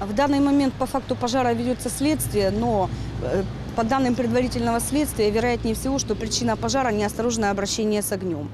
В данный момент по факту пожара ведется следствие, но э, по данным предварительного следствия, вероятнее всего, что причина пожара – неосторожное обращение с огнем.